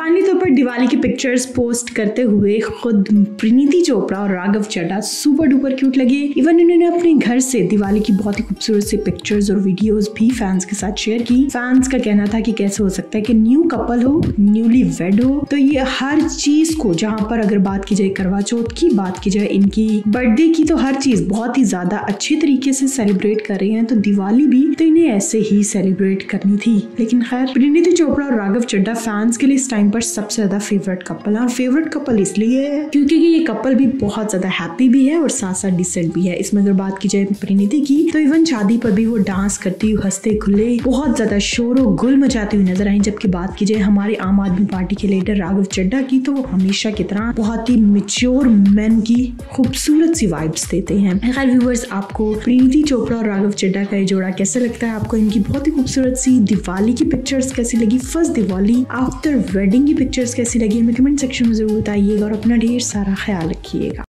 Finally तौर पर दिवाली की पिक्चर्स पोस्ट करते हुए खुद प्रीनीति चोपड़ा और Raghav Chadha super duper cute लगे। इवन इन्होंने अपने घर से दिवाली की बहुत ही खूबसूरत सी पिक्चर्स और वीडियोस भी फैंस के साथ शेयर की। फैंस का कहना था कि कैसे हो सकता है कि न्यू कपल हो न्यूली वेड हो। तो ये हर चीज़ को जहाँ पर अगर बात की जाए, करवा चौथ की बात की जाए, इनकी बर्थडे की तो हर चीज़ बहुत ही ज़्यादा अच्छे तरीके से सेलिब्रेट कर रहे हैं। तो दिवाली भी तो इन्हें ऐसे ही सेलिब्रेट करनी थी। लेकिन खैर प्रीनीति चोपड़ा और राघव चड्डा फैंस के लिए इस टाइम पर सबसे ज़्यादा फेवरेट कपल है और फेवरेट कपल इसलिए है क्योंकि ये कपल भी बहुत ज़्यादा हैप्पी भी है और साथ साथ डिसेंट भी है। इसमें अगर बात की जाए परिणीति की तो इवन शादी पर भी वो डांस करती हुई, हँसते खुले, बहुत ज़्यादा शोर और गुल मचाती हुई नज़र आई। जबकि बात की जाए हमारे आम आदमी पार्टी के लीडर राघव चड्डा की तो वो हमेशा की तरह बहुत ही मिच्योर मैन की खूबसूरत सी वाइब्स देते हैं। खैर व्यूवर्स आपको प्रीति चोपड़ा और राघव चड्डा का ये जोड़ा कैसे लगता है? आपको इनकी बहुत ही खूबसूरत सी दिवाली की पिक्चर्स कैसी लगी? फ़र्स्ट दिवाली आफ्टर वेडिंग की पिक्चर्स कैसी लगी। हमें कमेंट सेक्शन में ज़रूर बताइएगा और अपना ढेर सारा ख्याल रखिएगा।